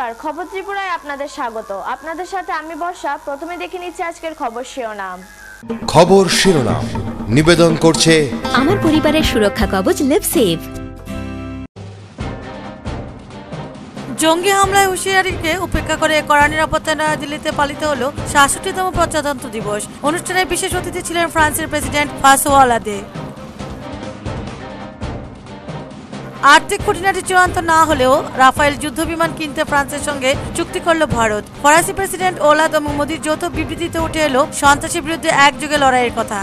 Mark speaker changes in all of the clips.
Speaker 1: নমস্কার খবর ত্রিপুরায় আপনাদের স্বাগত। আপনাদের সাথে আমি বর্ষা প্রথমে দেখে নিচ্ছি আজকের খবর শিরোনাম।
Speaker 2: খবর শিরোনাম নিবেদন করছে
Speaker 3: আমার পরিবারের সুরক্ষা কবচ লিভ সেভ
Speaker 4: জঙ্গি হামলায় হুঁশিয়ারিকে উপেক্ষা করে কড়া নিরাপত্তা নয়াদিল্লিতে পালিত হলো সাতষট্টিতম প্রজাতন্ত্র দিবস। অনুষ্ঠানে বিশেষ অতিথি ছিলেন ফ্রান্সের প্রেসিডেন্ট ফাসোয়া আর্থিক খুঁটিনাটি চূড়ান্ত না হলেও রাফায়েল যুদ্ধবিমান কিনতে ফ্রান্সের সঙ্গে চুক্তি করল ভারত। ফরাসি প্রেসিডেন্ট ওলাদ এবং মোদির যৌথ বিবৃতিতে উঠে এলো সন্ত্রাসের বিরুদ্ধে একযোগে লড়াইয়ের কথা।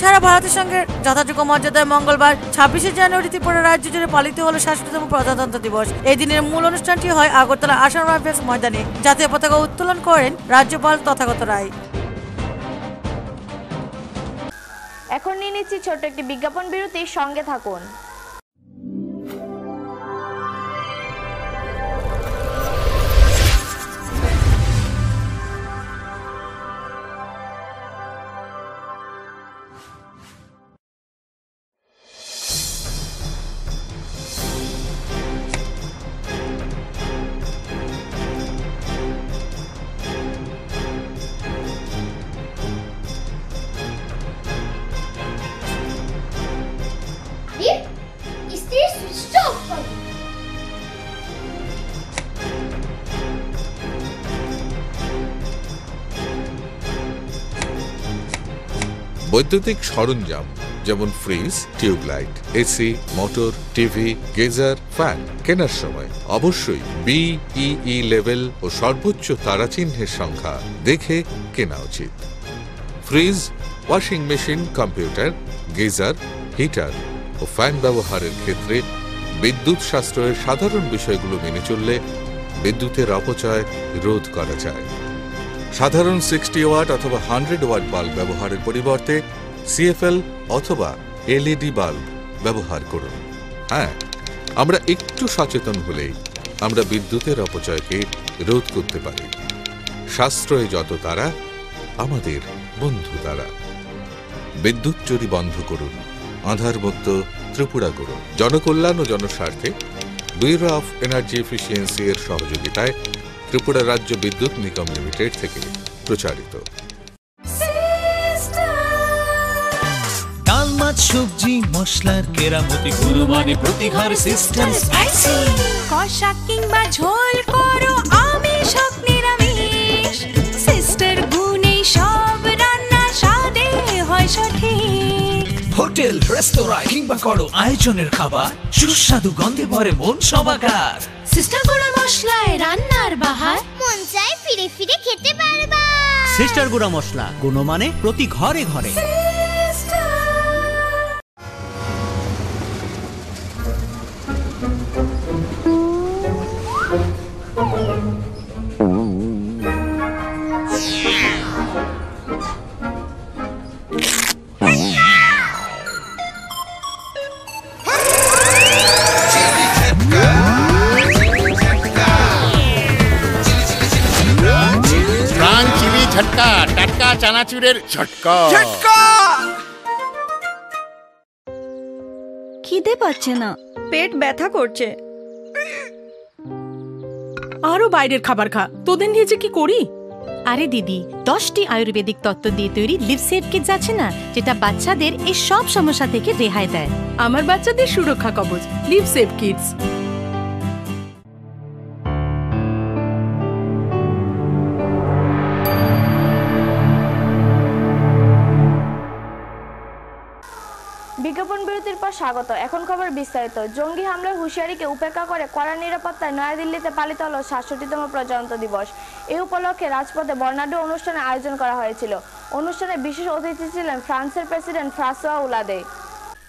Speaker 4: সারা ভারতের সঙ্গে যথাযোগ্য মর্যাদায় মঙ্গলবার ছাব্বিশে জানুয়ারি ত্রিপুরা রাজ্য জুড়ে পালিত হলো ষাটতম প্রজাতন্ত্র দিবস। এই দিনের মূল অনুষ্ঠানটি হয় আগরতলা আসাম রাইফেলস ময়দানে। জাতীয় পতাকা উত্তোলন করেন রাজ্যপাল তথাগত রায়।
Speaker 1: এখন নিয়ে নিচ্ছি ছোট্ট একটি বিজ্ঞাপন বিরতি সঙ্গে থাকুন।
Speaker 5: বৈদ্যুতিক সরঞ্জাম, যেমন fridge, tubelight, AC, motor, TV, geyser, fan কেনার সময়। অবশ্যই বিইই লেভেল ও সর্বোচ্চ তারাচিহ্নের সংখ্যা দেখে কেনা উচিত। Fridge, washing machine, computer, geyser, heater ও ফ্যান ব্যবহারের ক্ষেত্রে বিদ্যুৎ সাশ্রয়ের সাধারণ বিষয়গুলো মেনে চললে বিদ্যুতের অপচয় রোধ করা যায়। সাধারণ সিক্সটি ওয়াট অথবা হান্ড্রেড ওয়াট বাল্ব ব্যবহারের পরিবর্তে সিএফএল অথবা এলইডি বাল্ব ব্যবহার করুন। হ্যাঁ আমরা একটু সচেতন হলেই আমরা বিদ্যুতের অপচয়কে রোধ করতে পারি। সাশ্রয়ে যত তারা, আমাদের বন্ধু তারা। বিদ্যুৎ চুরি বন্ধ করুন, আধার মুক্ত ত্রিপুরা করুন। জনকল্যাণ ও জনস্বার্থে ব্যুরো অফ এনার্জি এফিসিয়েন্সি এর সহযোগিতায় ত্রিপুরা রাজ্য বিদ্যুৎ নিগম লিমিটেড থেকে প্রচারিত।
Speaker 6: ডাল মাছ সবজি মশলার কেরামতি গুরু মানে প্রতি ঘর সিস্টেম স্পাইসি
Speaker 7: কষা কিংবা ঝোল করো আমিষ হোক নিরামিষ। সিস্টার গুণে সব রান্না স্বাদে হয় সঠিক।
Speaker 6: হোটেল রেস্তোরাঁ কিংবা করো আয়োজনের খাবার। সুস্বাদু গন্ধে ভরে মন সবাকার
Speaker 7: সিস্টার গুড়া মশলায় রান্নার বাহার?
Speaker 8: মন চায় ফিরে ফিরে খেতে পারবা।
Speaker 9: সিস্টার গুঁড়া মশলা গুণমানে প্রতি ঘরে ঘরে।
Speaker 10: চানাচুরের ঝটকা।
Speaker 3: খিদে পাচ্ছে না।
Speaker 11: পেট ব্যথা করছে। আরও বাইরের খাবার খা। তোদের নিয়ে যে কি করি?
Speaker 12: আরে দিদি দশটি আয়ুর্বেদিক তত্ত্ব দিয়ে তৈরি লিপসেভ কিটস আছে না যেটা বাচ্চাদের এই সব সমস্যা থেকে রেহাই দেয়।
Speaker 11: আমার বাচ্চাদের সুরক্ষা কবচ লিভ সেভ
Speaker 1: বিজ্ঞাপন বিরতির পর স্বাগত। এখন খবর বিস্তারিত। জঙ্গি হামলার হুঁশিয়ারিকে উপেক্ষা করে কড়া নিরাপত্তায় নয়াদিল্লিতে পালিত হল সাতষট্টিতম প্রজাতন্ত্র দিবস। এই উপলক্ষে রাজপথে বর্ণাঢ্য অনুষ্ঠানে আয়োজন করা হয়েছিল। অনুষ্ঠানে বিশেষ অতিথি ছিলেন ফ্রান্সের প্রেসিডেন্ট ফ্রাসোয়া উলাদে।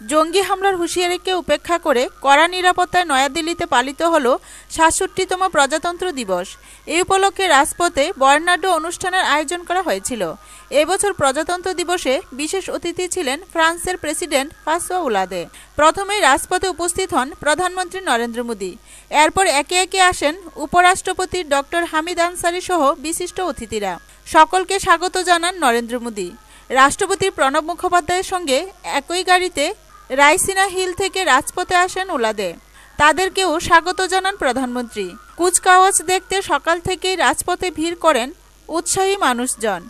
Speaker 4: জঙ্গি হামলার হুঁশিয়ারিকে উপেক্ষা করে কড়া নিরাপত্তায় নয়াদিল্লিতে পালিত হল সাতষট্টিতম প্রজাতন্ত্র দিবস। এই উপলক্ষে রাজপথে বর্ণাঢ্য অনুষ্ঠানের আয়োজন করা হয়েছিল। এবছর প্রজাতন্ত্র দিবসে বিশেষ অতিথি ছিলেন ফ্রান্সের প্রেসিডেন্ট ফাসোয়া উলাদে প্রথমেই রাজপথে উপস্থিত হন প্রধানমন্ত্রী নরেন্দ্র মোদী। এরপর একে একে আসেন উপরাষ্ট্রপতি ডক্টর হামিদ আনসারি সহ বিশিষ্ট অতিথিরা। সকলকে স্বাগত জানান নরেন্দ্র মোদী। রাষ্ট্রপতি প্রণব মুখোপাধ্যায়ের সঙ্গে একই গাড়িতে রাইসিনা হিল থেকে রাজপথে আসেন ওলাদে। তাদেরকেও স্বাগত জানান প্রধানমন্ত্রী। কুচকাওয়াজ দেখতে সকাল থেকেই রাজপথে ভিড় করেন উৎসাহী মানুষজন।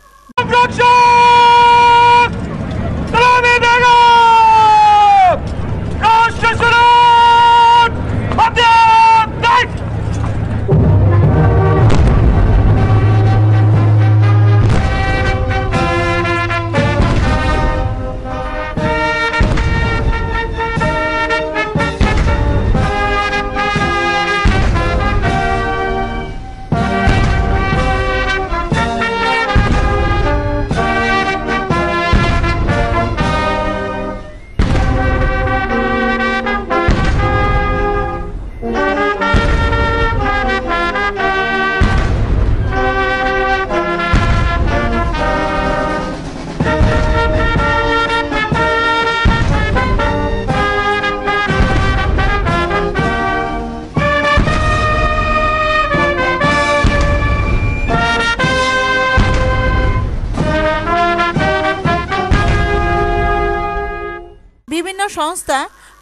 Speaker 4: সংস্থা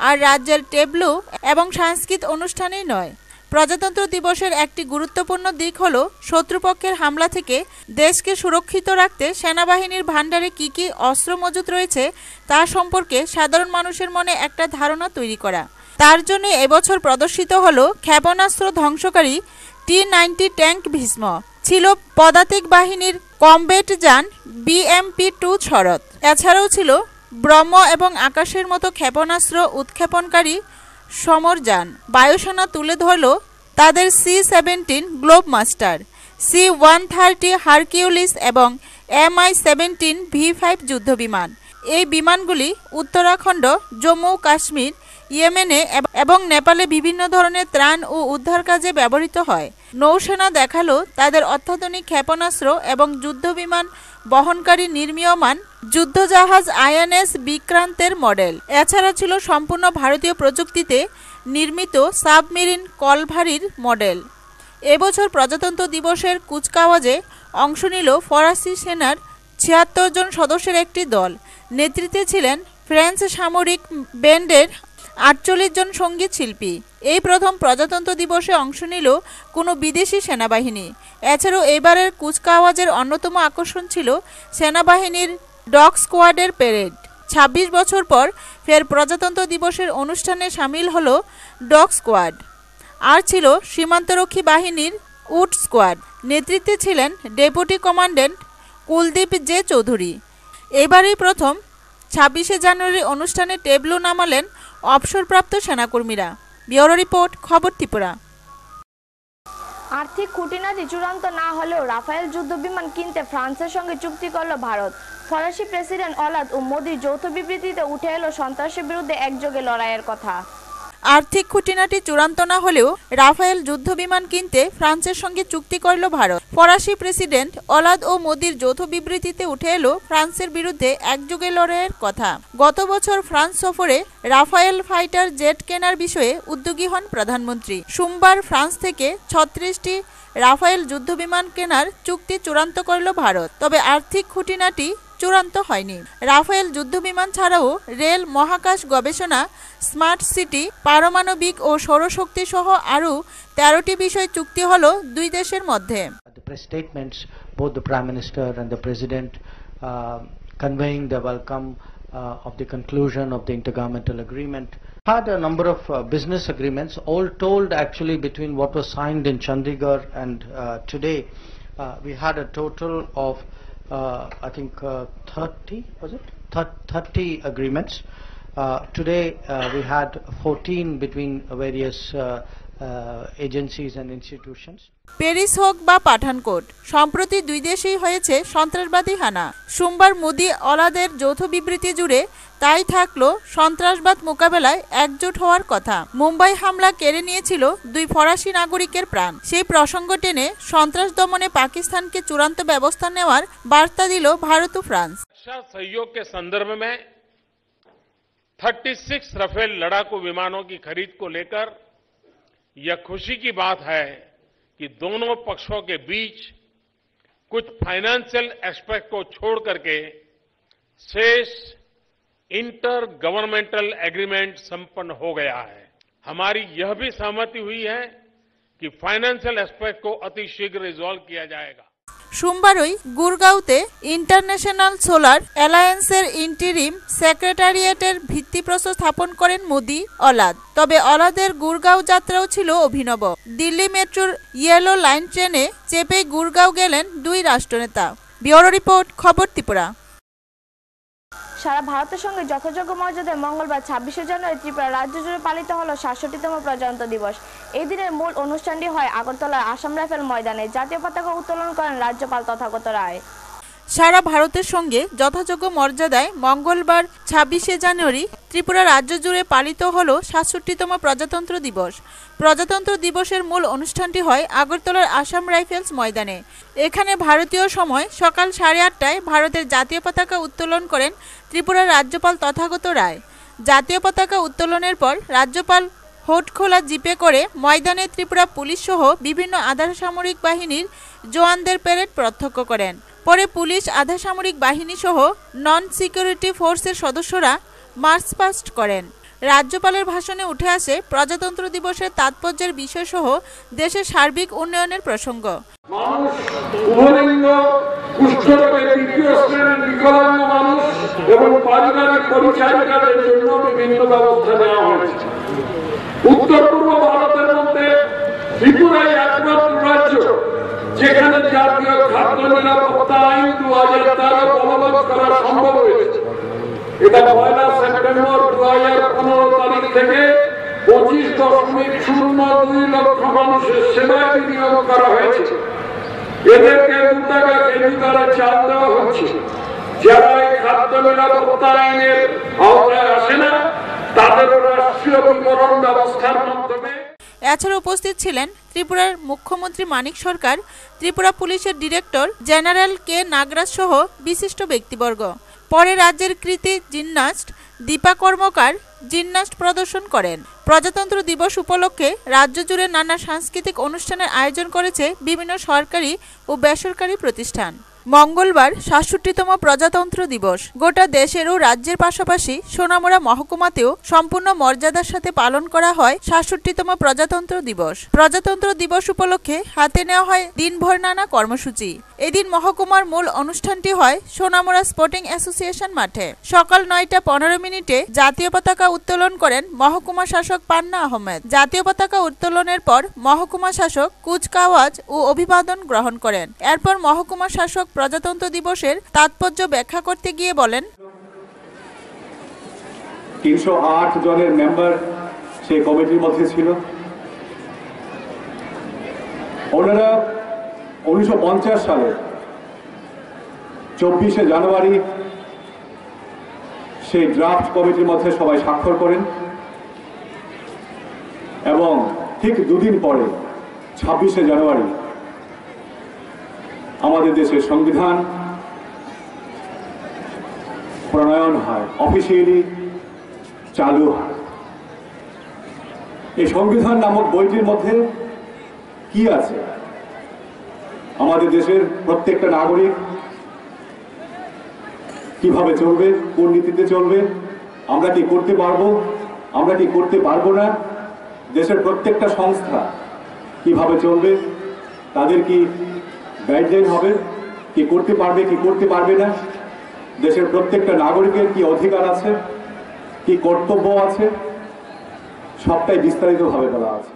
Speaker 4: আর রাজ্যের টেবলু এবং সাংস্কৃত অনুষ্ঠানেই নয়। প্রজাতন্ত্র দিবসের একটি গুরুত্বপূর্ণ দিক হলো শত্রুপক্ষের হামলা থেকে দেশকে সুরক্ষিত রাখতে সেনাবাহিনীর ভাণ্ডারে কি কি অস্ত্র মজুত রয়েছে তা সম্পর্কে সাধারণ মানুষের মনে একটা ধারণা তৈরি করা। তার জন্য এবছর প্রদর্শিত হল ক্ষেপণাস্ত্র ধ্বংসকারী টি নাইনটি ট্যাঙ্ক ভীষ্ম। ছিল পদাতিক বাহিনীর কমবেট যান বিএমপি টু শরৎ। এছাড়াও ছিল ব্রহ্ম এবং আকাশের মতো ক্ষেপণাস্ত্র উৎক্ষেপণকারী সমরযান। বায়ুসেনা তুলে ধরল তাদের C seventeen Globemaster C one thirty Hercules এবং M I seventeen V five যুদ্ধ বিমান এই বিমানগুলি উত্তরাখণ্ড, জম্মু কাশ্মীর ইয়েমেনে এবং নেপালে বিভিন্ন ধরনের ত্রাণ ও উদ্ধার কাজে ব্যবহৃত হয়। নৌসেনা দেখাল, তাদের অত্যাধুনিক ক্ষেপণাস্ত্র এবং যুদ্ধবিমান বহনকারী নির্মীয়মান যুদ্ধজাহাজ আইএনএস বিক্রান্তের মডেল। এছাড়া ছিল সম্পূর্ণ ভারতীয় প্রযুক্তিতে নির্মিত সাবমেরিন কলভারির মডেল। এবছর প্রজাতন্ত্র দিবসের কুচকাওয়াজে অংশ নিল ফরাসি সেনার ছিয়াত্তর জন সদস্যের একটি দল। নেতৃত্বে ছিলেন ফ্রেঞ্চ সামরিক ব্যান্ডের আটচল্লিশ জন সংগীত শিল্পী। এই প্রথম প্রজাতন্ত্র দিবসে অংশ নিল কোনো বিদেশি সেনাবাহিনী। এছাড়াও এবারের কুচকাওয়াজের অন্যতম আকর্ষণ ছিল সেনাবাহিনীর ডগ স্কোয়াডের প্যারেড ২৬ বছর পর ফের প্রজাতন্ত্র দিবসের অনুষ্ঠানে সামিল হলো ডগ স্কোয়াড। আর ছিল সীমান্তরক্ষী বাহিনীর উড স্কোয়াড। নেতৃত্বে ছিলেন deputy commandant Kuldeep J Chowdhury. এবারই প্রথম ছাব্বিশে জানুয়ারি অনুষ্ঠানে টেবলু নামালেন অবসরপ্রাপ্ত সেনাকর্মীরা। ব্যুরো রিপোর্ট, খবর ত্রিপুরা।
Speaker 1: আর্থিক খুঁটিনাটি চূড়ান্ত না হলেও রাফায়েল যুদ্ধবিমান কিনতে ফ্রান্সের সঙ্গে চুক্তি করল ভারত। ফরাসি প্রেসিডেন্ট অলাদ ও মোদির যৌথ বিবৃতিতে উঠে এলো সন্ত্রাসের বিরুদ্ধে একযোগে লড়াইয়ের কথা।
Speaker 4: আর্থিক খুঁটিনাটি চূড়ান্ত না হলেও রাফায়েল যুদ্ধবিমান কিনতে ফ্রান্সের সঙ্গে চুক্তি করল ভারত। ফরাসি প্রেসিডেন্ট অলাদ ও মোদির যৌথ বিবৃতিতে উঠে এলো ফ্রান্সের বিরুদ্ধে একযোগে লড়াইয়ের কথা। গত বছর ফ্রান্স সফরে রাফায়েল ফাইটার জেট কেনার বিষয়ে উদ্যোগী হন প্রধানমন্ত্রী। সোমবার ফ্রান্স থেকে ছত্রিশটি রাফায়েল যুদ্ধবিমান কেনার চুক্তি চূড়ান্ত করল ভারত। তবে আর্থিক খুঁটিনাটি চূড়ান্ত হয়নি রাফেল যুদ্ধবিমান ছাড়াও রেল মহাকাশ গবেষণা স্মার্ট সিটি পারমাণবিক ও সৌরশক্তি সহ আরও তেরোটি বিষয় চুক্তি হলো দুই দেশের মধ্যে
Speaker 13: uh, conveying the welcome uh, of the conclusion of the intergovernmental agreement. Had a number of uh, business agreements, all told actually between what was signed in Chandigarh and uh, today, uh, we had a total of uh, I think uh, 30, was it? Thir- 30 agreements. Uh, today uh, we had 14 between various uh, uh, agencies and institutions.
Speaker 4: Paris হোক বা পাঠানকোট সম্প্রতি দুই দেশেই হয়েছে সন্ত্রাসবাদী হানা সোমবার মোদি অলাদের যৌথ বিবৃতি জুড়ে তাই থাকলো সন্ত্রাসবাদ মোকাবেলায় একজোট হওয়ার কথা মুম্বাই হামলা কেড়ে নিয়েছিল দুই ফরাসি নাগরিকের প্রাণ সেই প্রসঙ্গ টেনে সন্ত্রাস দমনে পাকিস্তানকে চূড়ান্ত ব্যবস্থা নেওয়ার বার্তা দিল ভারত ও ফ্রান্স
Speaker 14: रक्षा सहयोग के संदर्भ में 36 रफेल लड़ाकू विमानों की खरीद को लेकर यह खुशी की बात है कि दोनों पक्षों के बीच कुछ फाइनेंशियल एस्पेक्ट को छोड़ करके शेष इंटर गवर्नमेंटल एग्रीमेंट संपन्न हो गया है। हमारी यह भी सहमति हुई है कि फाइनेंशियल एस्पेक्ट को अतिशीघ्र रिजॉल्व किया जाएगा।
Speaker 4: সোমবারই গুরগাঁওতে ইন্টারন্যাশনাল সোলার অ্যালায়েন্সের ইন্টিরিম সেক্রেটারিয়েটের ভিত্তিপ্রস্তর স্থাপন করেন মোদি অলাদ। তবে অলাদের গুরগাঁও যাত্রাও ছিল অভিনব। দিল্লি মেট্রোর ইয়েলো লাইন ট্রেনে চেপে গুরগাঁও গেলেন দুই রাষ্ট্রনেতা। ব্যুরো রিপোর্ট, খবর ত্রিপুরা।
Speaker 1: সারা ভারতের সঙ্গে যথাযোগ্য মর্যাদায় মঙ্গলবার ছাব্বিশে জানুয়ারি ত্রিপুরা রাজ্য জুড়ে পালিত হলো সাতষট্টিতম প্রজাতন্ত্র দিবস। এই দিনের মূল অনুষ্ঠানটি হয় আগরতলার আসাম রাইফেল ময়দানে। জাতীয় পতাকা উত্তোলন করেন রাজ্যপাল তথাগত রায়।
Speaker 4: সারা ভারতের সঙ্গে যথাযোগ্য মর্যাদায় মঙ্গলবার ছাব্বিশে জানুয়ারি ত্রিপুরা রাজ্য জুড়ে পালিত হল সাতষট্টিতম প্রজাতন্ত্র দিবস। প্রজাতন্ত্র দিবসের মূল অনুষ্ঠানটি হয় আগরতলার আসাম রাইফেলস ময়দানে। এখানে ভারতীয় সময় সকাল সাড়ে আটটায় ভারতের জাতীয় পতাকা উত্তোলন করেন ত্রিপুরার রাজ্যপাল তথাগত রায়। জাতীয় পতাকা উত্তোলনের পর রাজ্যপাল হোট খোলা জিপে করে ময়দানে ত্রিপুরা পুলিশ সহ বিভিন্ন আধার সামরিক বাহিনীর জওয়ানদের প্যারেড প্রত্যক্ষ করেন। পরে পুলিশ আধা সামরিক বাহিনী সহ নন সিকিউরিটি ফোর্সের সদস্যরা মার্চ পাস্ট করেন। রাজ্যপালের ভাষণে উঠে আসে প্রজাতন্ত্র দিবসের তাৎপর্যের বিষয়সহ দেশের সার্বিক উন্নয়নের প্রসঙ্গ।
Speaker 15: উত্তর পূর্ব ভারতের মধ্যে একমাত্র রাজ্য। যেখানে জাতীয় খাদ্য নিরাপত্তা আইন দু হাজার তেরো বলবৎ করা সম্ভব হয়েছে। এটা পয়লা সেপ্টেম্বর দু হাজার পনেরো তারিখ থেকে পঁচিশ দশমিক শূন্য দুই লক্ষ মানুষের সেবায় বিনিয়োগ করা হয়েছে। এদেরকে দু টাকা কেজি দ্বারা চাল দেওয়া হচ্ছে। যারা এই খাদ্য নিরাপত্তা আইনের আওতায় আসে না, তাদেরও রাষ্ট্রীয় বিবরণ ব্যবস্থার মাধ্যমে
Speaker 4: এছাড়া উপস্থিত ছিলেন ত্রিপুরার মুখ্যমন্ত্রী মানিক সরকার, ত্রিপুরা পুলিশের ডিরেক্টর জেনারেল কে নাগরাজ সহ বিশিষ্ট ব্যক্তিবর্গ। পরে রাজ্যের কৃতি জিমনাস্ট দীপা কর্মকার জিমনাস্ট প্রদর্শন করেন। প্রজাতন্ত্র দিবস উপলক্ষে রাজ্য জুড়ে নানা সাংস্কৃতিক অনুষ্ঠানের আয়োজন করেছে বিভিন্ন সরকারি ও বেসরকারি প্রতিষ্ঠান। মঙ্গলবার সাতষট্টিতম প্রজাতন্ত্র দিবস। গোটা দেশের ও রাজ্যের পাশাপাশি সোনামুড়া মহকুমাতেও সম্পূর্ণ মর্যাদার সাথে পালন করা হয় সাতষট্টিতম প্রজাতন্ত্র দিবস। প্রজাতন্ত্র দিবস উপলক্ষে হাতে নেওয়া হয় দিনভর নানা কর্মসূচি। এদিন মহকুমার মূল অনুষ্ঠানটি হয় সোনামুড়া স্পোর্টিং অ্যাসোসিয়েশন মাঠে। সকাল নয়টা পনেরো মিনিটে জাতীয় পতাকা উত্তোলন করেন মহকুমা শাসক পান্না আহমেদ। জাতীয় পতাকা উত্তোলনের পর মহকুমা শাসক কুচকাওয়াজ ও অভিবাদন গ্রহণ করেন। এরপর মহকুমা শাসক প্রজাতন্ত্র দিবসের তাৎপর্য ব্যাখ্যা করতে গিয়ে বলেন,
Speaker 16: তিনশো আট জনের মেম্বার সেই কমিটির মধ্যে ছিল। ওনারা উনিশশো পঞ্চাশ সালে চব্বিশে জানুয়ারি সেই ড্রাফট কমিটির মধ্যে সবাই স্বাক্ষর করেন এবং ঠিক দুদিন পরে ছাব্বিশে জানুয়ারি আমাদের দেশের সংবিধান প্রণয়ন হয় অফিসিয়ালি চালু হয়। এই সংবিধান নামক বইটির মধ্যে কি আছে? আমাদের দেশের প্রত্যেকটা নাগরিক কীভাবে চলবে, কোন নীতিতে চলবে, আমরা কি করতে পারব, আমরা কি করতে পারব না, দেশের প্রত্যেকটা সংস্থা কীভাবে চলবে, তাদের কি গাইডলাইন হবে, কি করতে পারবে, কি করতে পারবে না। দেশের প্রত্যেকটা নাগরিকের কি অধিকার আছে, কি কর্তব্য আছে, সবটাই বিস্তারিতভাবে বলা আছে।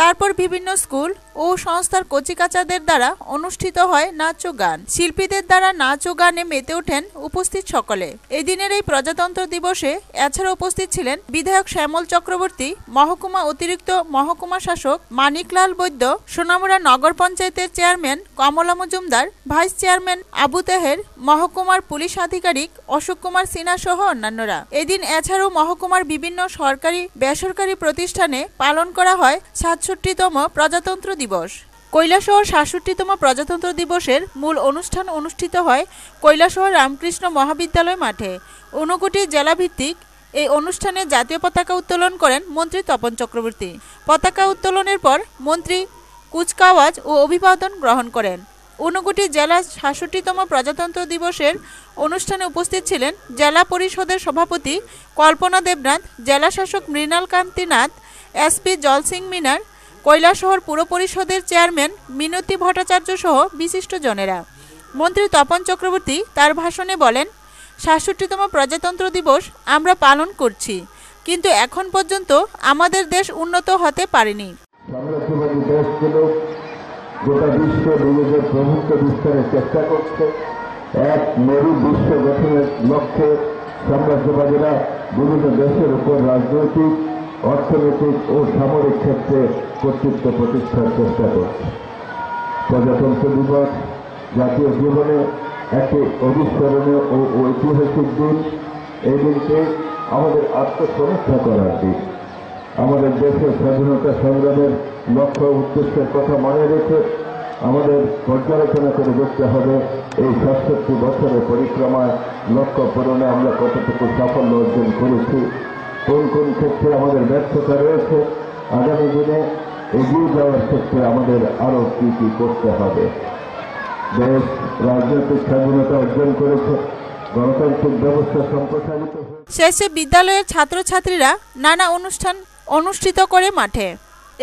Speaker 4: তারপর বিভিন্ন স্কুল ও সংস্থার কচিকাচাদের দ্বারা অনুষ্ঠিত হয় নাচ ও গান। শিল্পীদের দ্বারা নাচ ও গানে মেতে ওঠেন উপস্থিত সকলে। এদিনের এই প্রজাতন্ত্র দিবসে এছাড়া উপস্থিত ছিলেন বিধায়ক শ্যামল চক্রবর্তী, মহকুমা অতিরিক্ত মহকুমা শাসক মানিকলাল বৈদ্য, সোনামুড়া নগর পঞ্চায়েতের chairman Kamala Majumder, vice chairman Abu Taher, মহকুমার পুলিশ আধিকারিক অশোক কুমার সিনহা সহ অন্যান্যরা। এদিন এছাড়াও মহকুমার বিভিন্ন সরকারি বেসরকারি প্রতিষ্ঠানে পালন করা হয় সাতষট্টিতম প্রজাতন্ত্র দিবস। কৈলাসহর সাতষট্টিতম প্রজাতন্ত্র দিবসের মূল অনুষ্ঠান অনুষ্ঠিত হয় কৈলাসহর রামকৃষ্ণ মহাবিদ্যালয় মাঠে। ঊনকোটি জেলাভিত্তিক এই অনুষ্ঠানে জাতীয় পতাকা উত্তোলন করেন মন্ত্রী তপন চক্রবর্তী। পতাকা উত্তোলনের পর মন্ত্রী কুচকাওয়াজ ও অভিবাদন গ্রহণ করেন। ঊনকোটি জেলা সাতষট্টিতম প্রজাতন্ত্র দিবসের অনুষ্ঠানে উপস্থিত ছিলেন জেলা পরিষদের সভাপতি কল্পনা দেবনাথ, জেলা শাসক মৃণাল কান্তি নাথ এসপি জলসিং মিনার কৈলাসহর পুর পরিষদের চেয়ারম্যান মিনতি ভট্টাচার্য সহ বিশিষ্টজনেরা মন্ত্রী তপন চক্রবর্তী তার ভাষণে বলেন, সাতষট্টিতম প্রজাতন্ত্র দিবস আমরা পালন করছি, কিন্তু এখন পর্যন্ত আমাদের দেশ উন্নত হতে পারেনি।
Speaker 17: গোটা বিশ্বে নিজেদের প্রভুত্ব বিস্তারের চেষ্টা করছে। এক মেরু বিশ্ব গঠনের লক্ষ্যে সাম্রাজ্যবাদীরা বিভিন্ন দেশের উপর রাজনৈতিক অর্থনৈতিক ও সামরিক ক্ষেত্রে কর্তৃত্ব প্রতিষ্ঠার চেষ্টা করছে। প্রজাতন্ত্র দিবস, জাতীয় জীবনে একটি অবিস্মরণীয় ও ঐতিহাসিক দিন। এই দিনকে আমাদের আত্মসমীক্ষা করার দিন। আমাদের দেশের স্বাধীনতা সংগ্রামের লক্ষ্য উদ্দেশ্যের কথা মনে রেখে আমাদের পর্যালোচনা করে দেখতে হবে এই সাতষট্টি বছরের পরিক্রমায় লক্ষ্য পূরণে আমরা কতটুকু সাফল্য অর্জন করেছি। কোন কোন ক্ষেত্রে আমাদের ব্যর্থতা রয়েছে, আগামী দিনে এগিয়ে যাওয়ার ক্ষেত্রে আমাদের আরও কি কি করতে হবে। দেশ, রাজনৈতিক স্বাধীনতা অর্জন করেছে, গণতান্ত্রিক ব্যবস্থা সম্প্রসারিত
Speaker 4: শেষে বিদ্যালয়ের ছাত্রছাত্রীরা নানা অনুষ্ঠান অনুষ্ঠিত করে মাঠে।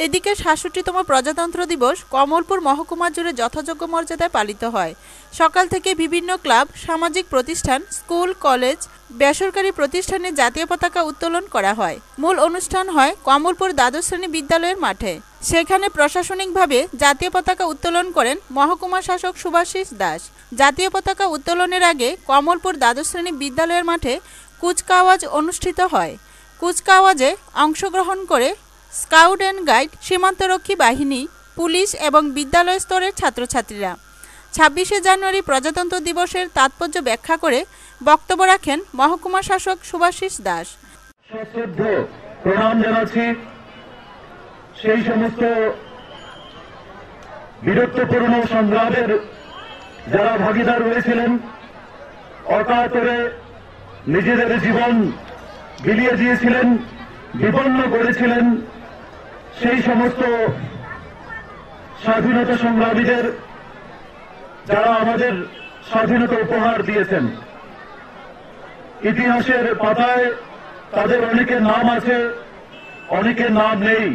Speaker 4: এদিকে সাতষট্টিতম প্রজাতন্ত্র দিবস কমলপুর মহকুমা জুড়ে যথাযোগ্য মর্যাদায় পালিত হয়। সকাল থেকে বিভিন্ন ক্লাব, সামাজিক প্রতিষ্ঠান, স্কুল, কলেজ, বেসরকারি প্রতিষ্ঠানে জাতীয় পতাকা উত্তোলন করা হয়। মূল অনুষ্ঠান হয় কমলপুর দ্বাদশ শ্রেণি বিদ্যালয়ের মাঠে। সেখানে প্রশাসনিকভাবে জাতীয় পতাকা উত্তোলন করেন মহকুমা শাসক সুভাষিস দাস। জাতীয় পতাকা উত্তোলনের আগে কমলপুর দ্বাদশ শ্রেণি বিদ্যালয়ের মাঠে কুচকাওয়াজ অনুষ্ঠিত হয়। কুচকাওয়াজে অংশগ্রহণ করে স্কাউট অ্যান্ড গাইড সীমান্তরক্ষী বাহিনী, পুলিশ এবং বিদ্যালয় স্তরের ছাত্রছাত্রীরা। ছাব্বিশে জানুয়ারি প্রজাতন্ত্র দিবসের তাৎপর্য ব্যাখ্যা করে বক্তব্য রাখেন মহকুমা শাসক সুভাষিস দাস।
Speaker 17: প্রণাম জানাচ্ছি। সেই সমস্ত বীরত্বপূর্ণ সংগ্রামের যারা ভাগিদার হয়েছিলেন, অকাতরে নিজেদের জীবন বিলিয়ে দিয়েছিলেন, বিপন্ন করেছিলেন। সেই সমস্ত স্বাধীনতা সংগ্রামীদের যারা আমাদের স্বাধীনতা উপহার দিয়েছেন। ইতিহাসের পাতায় তাদের অনেকের নাম আছে অনেকের নাম নেই,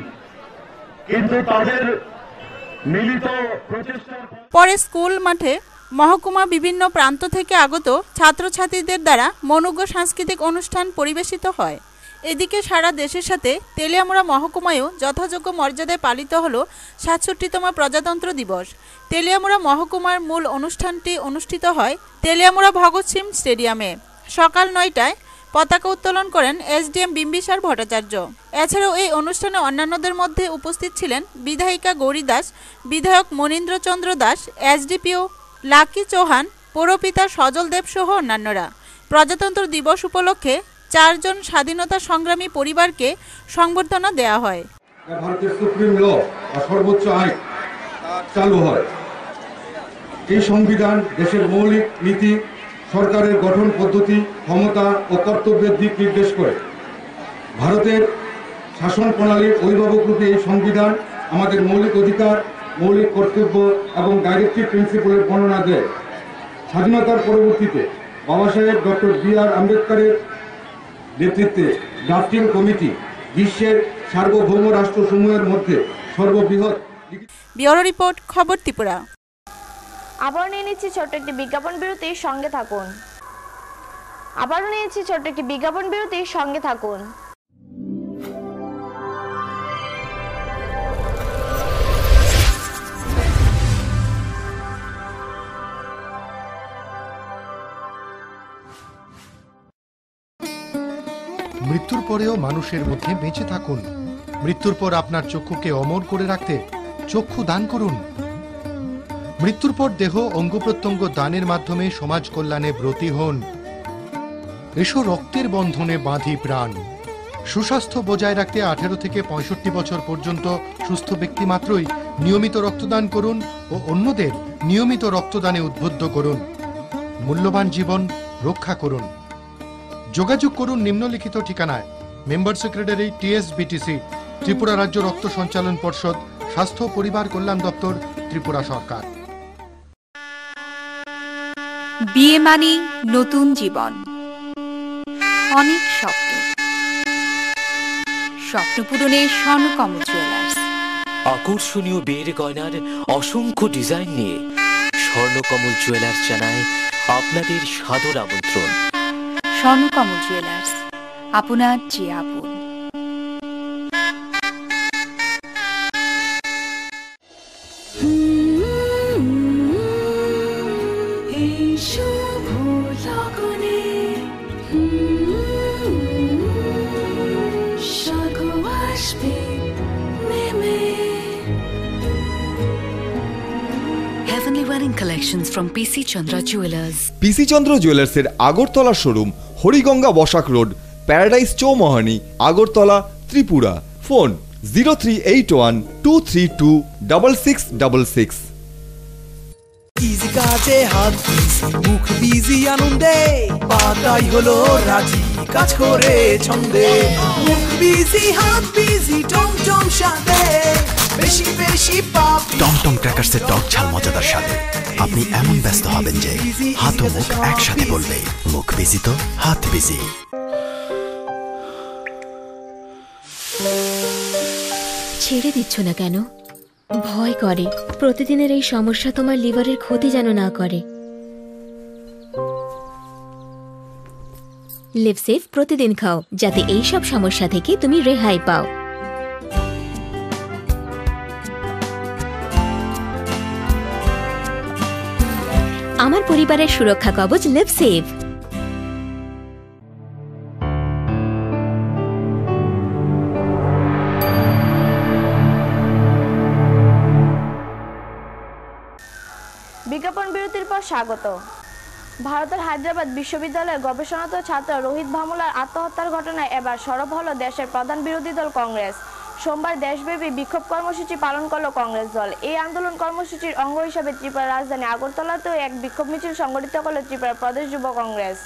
Speaker 17: কিন্তু তাদের মিলিত প্রচেষ্টার
Speaker 4: পরে স্কুল মাঠে মহকুমা বিভিন্ন প্রান্ত থেকে আগত ছাত্রছাত্রীদের দ্বারা মনোজ্ঞ সাংস্কৃতিক অনুষ্ঠান পরিবেশিত হয়। এদিকে সারা দেশের সাথে তেলিয়ামুড়া মহকুমায়ও যথাযোগ্য মর্যাদায় পালিত হল সাতষট্টিতম প্রজাতন্ত্র দিবস। তেলিয়ামুড়া মহকুমার মূল অনুষ্ঠানটি অনুষ্ঠিত হয় তেলিয়ামুড়া ভগৎ সিং স্টেডিয়ামে। সকাল নয়টায় পতাকা উত্তোলন করেন এসডিএম বিম্বিসার ভট্টাচার্য। এছাড়াও এই অনুষ্ঠানে অন্যান্যদের মধ্যে উপস্থিত ছিলেন বিধায়িকা গৌরী দাস, বিধায়ক মনীন্দ্রচন্দ্র দাস এসডিপিও লাকি চৌহান, পৌরপিতা সজল দেব সহ অন্যান্যরা। প্রজাতন্ত্র দিবস উপলক্ষে চারজন স্বাধীনতা সংগ্রামী পরিবারকে সংবর্ধনা দেওয়া হয়।
Speaker 18: ভারতের সুপ্রিম ল সর্বোচ্চ আইন চালু হয়। এই সংবিধান দেশের মৌলিক নীতি, সরকারের গঠন পদ্ধতি, ক্ষমতা ও কর্তব্যের দিক নির্দেশ করে। ভারতের শাসন প্রণালীর অভিভাবক রূপে এই সংবিধান আমাদের মৌলিক অধিকার, মৌলিক কর্তব্য এবং ডাইরেক্টিভ প্রিন্সিপালের বর্ণনা দেয়। স্বাধীনতার পরবর্তীতে বাবা সাহেব ডক্টর বি আর আম্বেদকরের নেতৃত্বে ড্রাফটিং কমিটি বিশ্বের সার্বভৌম রাষ্ট্রসমূহের মধ্যে সর্ববৃহৎ
Speaker 4: ব্যুরো রিপোর্ট খবর ত্রিপুরা।
Speaker 1: আবার নিয়ে নিচ্ছি ছোট্ট একটি বিজ্ঞাপন বিরতির সঙ্গে থাকুন। আবারও নিয়েছি ছোট্ট একটি বিজ্ঞাপন বিরতির সঙ্গে থাকুন।
Speaker 19: মৃত্যুর পরেও মানুষের মধ্যে বেঁচে থাকুন। মৃত্যুর পর আপনার চক্ষুকে অমর করে রাখতে চক্ষু দান করুন। মৃত্যুর পর দেহ অঙ্গ প্রত্যঙ্গ দানের মাধ্যমে সমাজ কল্যাণে ব্রতী হন। এসো রক্তের বন্ধনে বাঁধি প্রাণ। সুস্বাস্থ্য বজায় রাখতে আঠেরো থেকে পঁয়ষট্টি বছর পর্যন্ত সুস্থ ব্যক্তি মাত্রই নিয়মিত রক্তদান করুন ও অন্যদের নিয়মিত রক্তদানে উদ্বুদ্ধ করুন। মূল্যবান জীবন রক্ষা করুন। যোগাযোগ করুন নিম্নলিখিত ঠিকানায়। মেম্বার সেক্রেটারি টিএসবিটিসি ত্রিপুরা রাজ্য রক্ত সঞ্চালন পর্ষদ স্বাস্থ্য পরিবার কল্যাণ দপ্তর ত্রিপুরা সরকার।
Speaker 20: বিয়ে মানে নতুন জীবন। অনেক স্বপ্ন। স্বপ্ন পূরণে স্বর্ণকমল জুয়েলার্স
Speaker 21: আকর্ষণীয় বিয়ের গয়নার অসংখ্য ডিজাইন নিয়ে স্বর্ণকমল জুয়েলার্স জানায় আপনাদের সাদর আমন্ত্রণ।
Speaker 20: স্বর্ণকমল জুয়েলার্স আপনার যে আপন
Speaker 22: Heavenly Wedding Collections from PC Chandra Jewelers.
Speaker 23: PC Chandra জুয়েলার্সের Agartala showroom Hariganga Basak road Paradise Chowmuhani Agartala Tripura. Phone zero three eight one two three two double six double six.
Speaker 6: Easy কাজে হাত busy মুখ busy আনন্দে। পাতাই হলো রাজি কাজ করে ছন্দে। মুখ বিজি হাত বিজি টম টম সাথে। বেশি বেশি পাপি
Speaker 24: টমটম ক্র্যাকার্সের টক ঝাল মজাদার সাথে আপনি এমন ব্যস্ত হবেন যে হাত ও মুখ একসাথে বলবে, মুখ বিজি তো, হাত বিজি
Speaker 3: ছেড়ে দিচ্ছ না কেন? ভয় করে। প্রতিদিনের এই সমস্যা তোমার লিভারের ক্ষতি যেন না করে। লিভসেফ প্রতিদিন খাও, যাতে এই সব সমস্যা থেকে তুমি রেহাই পাও। আমার পরিবারের সুরক্ষা কবচ লিভসেভ
Speaker 1: বিজ্ঞাপন বিরতির পর স্বাগত। ভারতের হায়দ্রাবাদ বিশ্ববিদ্যালয়ের গবেষণারত ছাত্র রোহিত ভামুলার আত্মহত্যার ঘটনায় এবার সরব হল দেশের প্রধান বিরোধী দল কংগ্রেস। সোমবার দেশব্যাপী বিক্ষোভ কর্মসূচি পালন করল কংগ্রেস দল। এই আন্দোলন কর্মসূচির অঙ্গ হিসাবে ত্রিপুরা রাজধানী আগরতলাতেও এক বিক্ষোভ মিছিল সংগঠিত করল ত্রিপুরা প্রদেশ যুব কংগ্রেস।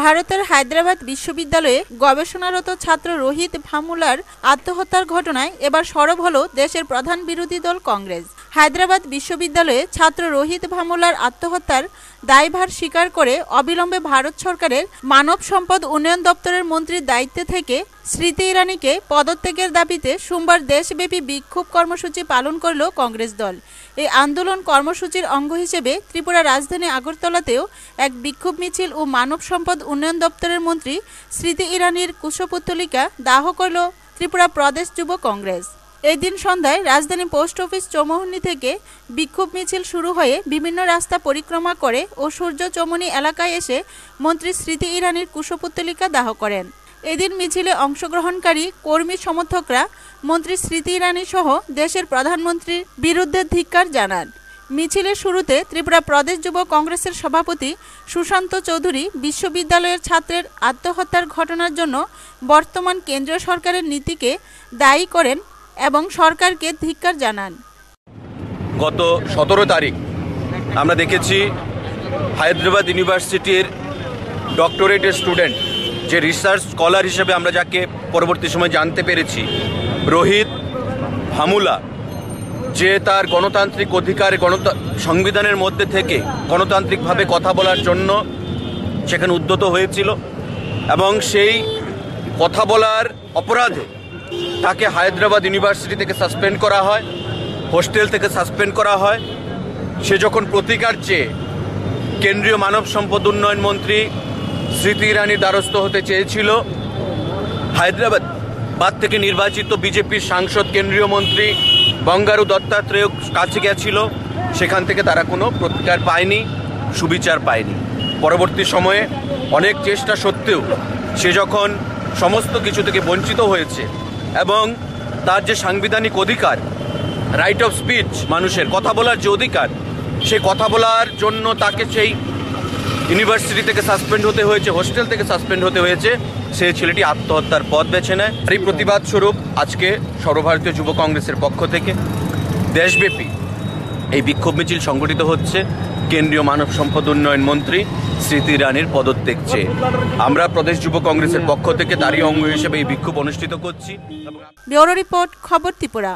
Speaker 4: ভারতের হায়দ্রাবাদ বিশ্ববিদ্যালয়ে গবেষণারত ছাত্র রোহিত ভামুলার আত্মহত্যার ঘটনায় এবার সরব হল দেশের প্রধান বিরোধী দল কংগ্রেস। হায়দ্রাবাদ বিশ্ববিদ্যালয়ে ছাত্র রোহিত ভামুলার আত্মহত্যার দায়ভার স্বীকার করে অবিলম্বে ভারত সরকারের মানব সম্পদ উন্নয়ন দপ্তরের মন্ত্রীর দায়িত্বে থেকে স্মৃতি ইরানিকে পদত্যাগের দাবিতে সোমবার দেশব্যাপী বিক্ষোভ কর্মসূচি পালন করল কংগ্রেস দল। এই আন্দোলন কর্মসূচির অঙ্গ হিসেবে ত্রিপুরা রাজধানী আগরতলাতেও এক বিক্ষোভ মিছিল ও মানব সম্পদ উন্নয়ন দপ্তরের মন্ত্রী স্মৃতি ইরানির কুশপুত্তলিকা দাহ করল ত্রিপুরা প্রদেশ যুব কংগ্রেস। এই দিন সন্ধ্যায় রাজধানী পোস্ট অফিস চৌমোহনী থেকে বিক্ষোভ মিছিল শুরু হয়ে বিভিন্ন রাস্তা পরিক্রমা করে ও সূর্য চৌমনি এলাকায় এসে মন্ত্রী স্মৃতি ইরানির কুশপুত্তলিকা দাহ করেন। এদিন মিছিলে অংশগ্রহণকারী কর্মী সমর্থকরা মন্ত্রী স্মৃতি ইরানি সহ দেশের প্রধানমন্ত্রীর বিরুদ্ধে ধিক্কার জানান। মিছিলের শুরুতে ত্রিপুরা প্রদেশ যুব কংগ্রেসের সভাপতি সুশান্ত চৌধুরী বিশ্ববিদ্যালয়ের ছাত্রের আত্মহত্যার ঘটনার জন্য বর্তমান কেন্দ্রীয় সরকারের নীতিকে দায়ী করেন এবং সরকারকে ধিক্কার জানান।
Speaker 25: গত সতেরো তারিখ আমরা দেখেছি হায়দ্রাবাদ ইউনিভার্সিটির ডক্টরেটের স্টুডেন্ট, যে রিসার্চ স্কলার হিসেবে আমরা যাকে পরবর্তী সময় জানতে পেরেছি, রোহিত হামুলা, যে তার গণতান্ত্রিক অধিকার, গণত, সংবিধানের মধ্যে থেকে গণতান্ত্রিকভাবে কথা বলার জন্য সেখানে উদ্যত হয়েছিল এবং সেই কথা বলার অপরাধে তাকে হায়দ্রাবাদ ইউনিভার্সিটি থেকে সাসপেন্ড করা হয়, হোস্টেল থেকে সাসপেন্ড করা হয়। সে যখন প্রতিকার চেয়ে কেন্দ্রীয় মানব সম্পদ উন্নয়ন মন্ত্রী স্মৃতি ইরানির দ্বারস্থ হতে চেয়েছিল, হায়দ্রাবাদ বাদ থেকে নির্বাচিত বিজেপির সাংসদ কেন্দ্রীয় মন্ত্রী বঙ্গারু দত্তাত্রেয় কাছে গেছিল। সেখান থেকে তারা কোনো প্রতিকার পায়নি, সুবিচার পায়নি। পরবর্তী সময়ে অনেক চেষ্টা সত্ত্বেও সে যখন সমস্ত কিছু থেকে বঞ্চিত হয়েছে এবং তার যে সাংবিধানিক অধিকার রাইট অফ স্পিচ মানুষের কথা বলার যে অধিকার সে কথা বলার জন্য তাকে সেই ইউনিভার্সিটি থেকে সাসপেন্ড হতে হয়েছে হোস্টেল থেকে সাসপেন্ড হতে হয়েছে সেই ছেলেটি আত্মহত্যার পথ বেছে নেয়। এই প্রতিবাদ স্বরূপ আজকে সর্বভারতীয় যুব কংগ্রেসের পক্ষ থেকে দেশব্যাপী এই বিক্ষোভ মিছিল সংগঠিত হচ্ছে। কেন্দ্রীয় মানব সম্পদ উন্নয়ন মন্ত্রী স্মৃতি ইরানির পদত্যাগ চেয়ে। আমরা প্রদেশ যুব কংগ্রেসের পক্ষ থেকে তারই অঙ্গ হিসেবে এই বিক্ষোভ অনুষ্ঠিত করছি
Speaker 4: ব্যুরো রিপোর্ট খবর ত্রিপুরা।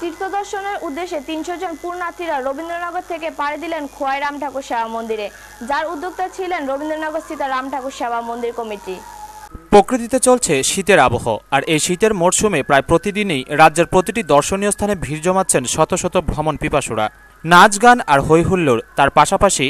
Speaker 1: তীর্থদর্শনের উদ্দেশ্যে তিনশো জন পূর্ণার্থীরা রবীন্দ্রনগর থেকে পাড়ি দিলেন খোয়াই রাম ঠাকুর সেবা মন্দিরে। যার উদ্যোক্তা ছিলেন রবীন্দ্রনগর স্থিত রাম ঠাকুর সেবা মন্দির কমিটি।
Speaker 26: প্রকৃতিতে চলছে শীতের আবহ আর এই শীতের মরশুমে প্রায় প্রতিদিনই রাজ্যের প্রতিটি দর্শনীয় স্থানে ভিড় জমাচ্ছেন শত শত ভ্রমণ পিপাসুরা। নাচ গান আর হৈহুল্লোড় তার পাশাপাশি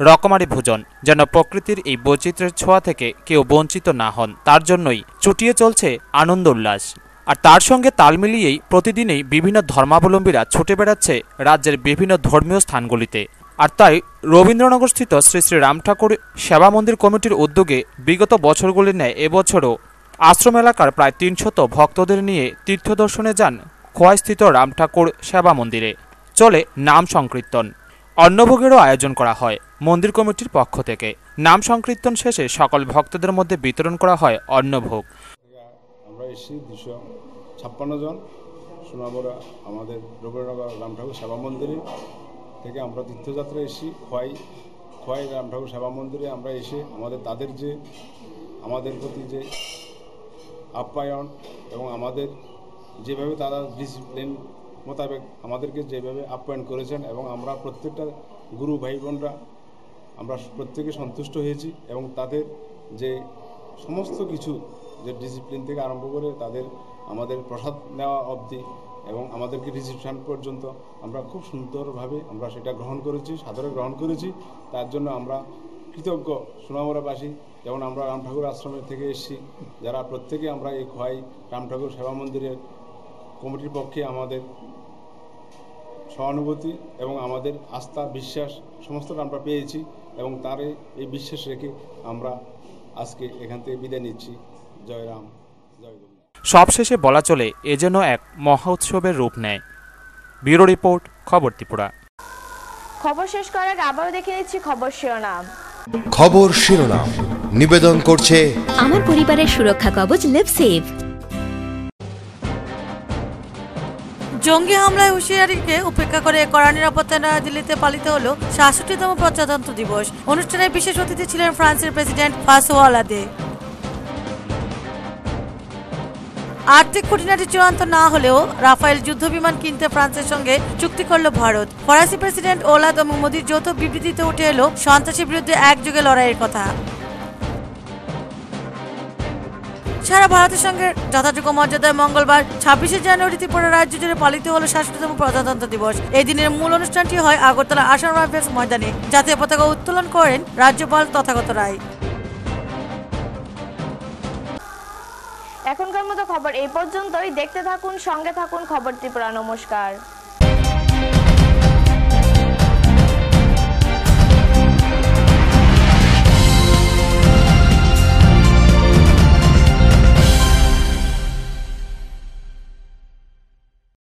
Speaker 26: রকমারি ভোজন, যেন প্রকৃতির এই বৈচিত্র্যের ছোঁয়া থেকে কেউ বঞ্চিত না হন। তার জন্যই চুটিয়ে চলছে আনন্দ উল্লাস। আর তার সঙ্গে তাল মিলিয়েই প্রতিদিনই বিভিন্ন ধর্মাবলম্বীরা ছুটে বেড়াচ্ছে রাজ্যের বিভিন্ন ধর্মীয় স্থানগুলিতে। আর তাই রবীন্দ্রনগরস্থিত শ্রী শ্রী রাম ঠাকুর সেবা মন্দির কমিটির উদ্যোগে বিগত বছরগুলির ন্যায় এবছরও আশ্রম এলাকার প্রায় তিনশত ভক্তদের নিয়ে তীর্থদর্শনে যান খোয়াইস্থিত রাম ঠাকুর সেবা মন্দিরে। চলে নাম সংকীর্তন। অন্নভোগেরও আয়োজন করা হয় মন্দির কমিটির পক্ষ থেকে। নাম সংকীর্তন শেষে সকল ভক্তদের মধ্যে বিতরণ করা হয় অন্নভোগ।
Speaker 27: আমরা এসেছি দুশো ছাপ্পান্ন জন। সোনাবরা আমাদের রবীন্দ্রনগর রাম ঠাকুর সেবা মন্দিরে থেকে আমরা তীর্থযাত্রা এসেছি। খোয়াই খোয়াই রাম ঠাকুর সেবা মন্দিরে আমরা এসে আমাদের তাদের যে, আমাদের প্রতি যে আপ্যায়ন এবং আমাদের যেভাবে তারা ডিসিপ্লিন মোতাবেক আমাদেরকে যেভাবে আপ্যায়ন করেছেন এবং আমরা প্রত্যেকটা গুরু ভাই বোনরা আমরা প্রত্যেকে সন্তুষ্ট হয়েছি এবং তাদের যে সমস্ত কিছু যে ডিসিপ্লিন থেকে আরম্ভ করে তাদের আমাদের প্রসাদ নেওয়া অবধি এবং আমাদেরকে রিসিপশান পর্যন্ত আমরা খুব সুন্দরভাবে আমরা সেটা গ্রহণ করেছি, সাদরে গ্রহণ করেছি। তার জন্য আমরা কৃতজ্ঞ সোনামুড়াবাসী। যেমন আমরা রাম ঠাকুর আশ্রমের থেকে এসেছি, যারা প্রত্যেকে আমরা এই খোয়াই রাম ঠাকুর সেবা মন্দিরের কমিটির পক্ষে আমাদের সহানুভূতি এবং আমাদের আস্থা বিশ্বাস সমস্তটা আমরা পেয়েছি এবং তারে এই বিশ্বাস রেখে আমরা আজকে এখান থেকে বিদায় নিচ্ছি। জয় রাম জয়
Speaker 26: সবশেষে বলা চলে এ যেন এক মহা উৎসবের রূপ নেয়। ব্যুরো রিপোর্ট খবর ত্রিপুরা।
Speaker 1: খবর শেষ করার আগে আবারও দেখে নিচ্ছি খবর শিরোনাম।
Speaker 28: খবর শিরোনাম। নিবেদন করছে
Speaker 3: আমার পরিবারের সুরক্ষা কবচ লিপসেভ
Speaker 29: জঙ্গি হামলায় হুঁশিয়ারিকে উপেক্ষা করে কড়া নিরাপত্তায় নয়াদিল্লিতে পালিত হলো সাতষট্টিতম প্রজাতন্ত্র দিবস। অনুষ্ঠানে বিশেষ অতিথি ছিলেন ফ্রান্সের প্রেসিডেন্ট ফাসোয়ালাদে আর্থিক খুঁটিনাটি চূড়ান্ত না হলেও রাফায়েল যুদ্ধ বিমান কিনতে ফ্রান্সের সঙ্গে চুক্তি করল ভারত। ফরাসি প্রেসিডেন্ট ওলাদ এবং মোদির যৌথ বিবৃতিতে উঠে এলো সন্ত্রাসের বিরুদ্ধে একযোগে লড়াইয়ের কথা। সারা ভারতের সঙ্গে যথাযোগ্য মর্যাদায় মঙ্গলবার ছাব্বিশে জানুয়ারি ত্রিপুরা রাজ্য জুড়ে পালিত হলো ষাটতম প্রজাতন্ত্র দিবস। এই দিনের মূল অনুষ্ঠানটি হয় আগরতলা আসাম রাইফেলস ময়দানে। জাতীয় পতাকা উত্তোলন করেন রাজ্যপাল তথাগত রায়।
Speaker 1: এখনকার মতো খবর এই পর্যন্তই। দেখতে থাকুন, সঙ্গে থাকুন খবর ত্রিপুরা নমস্কার।